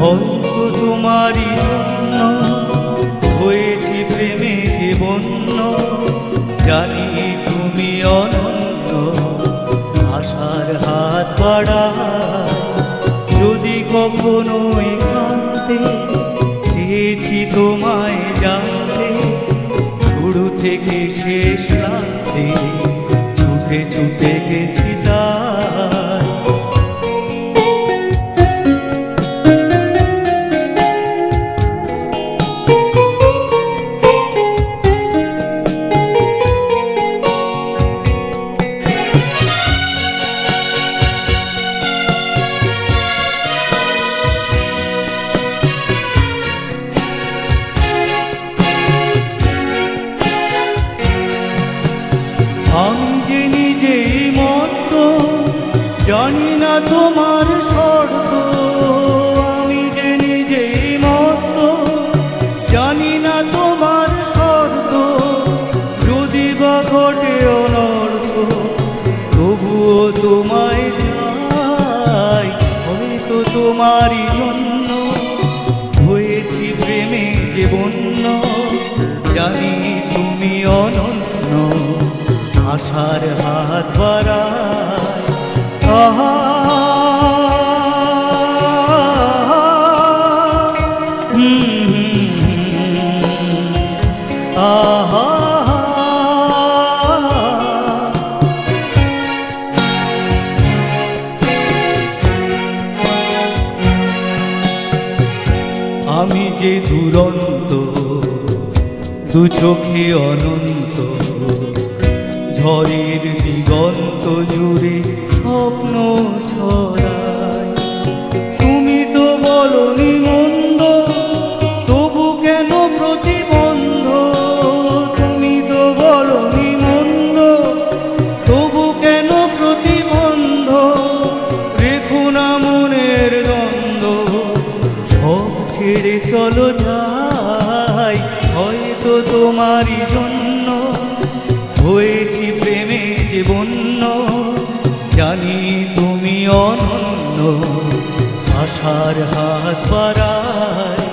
হয়তো তোমারই জন্য হয়েছি প্রেমে জানি তুমি অনন্য আশার হাত বাড়ায় যদি কখনো একান্তে চেয়েছি তোমায় জানতে। শুরু থেকে শেষ লাগতে ছুটে ছুটে গেছি তার না তোমার শর্ত। আমি যে নিজেই মত জানি না তোমার শর্ত। যদি বা ঘটে অনর্থ, তবুও তোমায় চাই। হয়তো তোমারই জন্য হয়েছি প্রেমে যে বন্য, জানি তুমি অনন্য। আশার হাত বাড়ায় আমি যে দুরন্ত দু চোখে অনন্ত ঝড়ের দিগন্ত জুড়ে স্বপ্ন ছড়ায় ছেড়ে চলো যাই। হয়তো তোমারই জন্য হয়েছি প্রেমে যে বন্য। জানি তুমি অনন্য, আশার হাত বাড়ায়।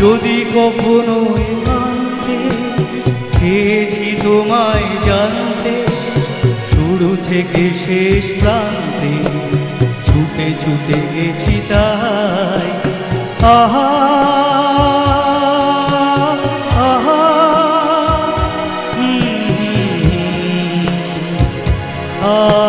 যদি কখনো একান্তে চেয়েছি তোমায় জানতে, শুরু থেকে শেষ প্রান্তে ছুটে ছুটে গেছি তাই। आहा आहा। हम्म, हम्म, हम्म। आहा।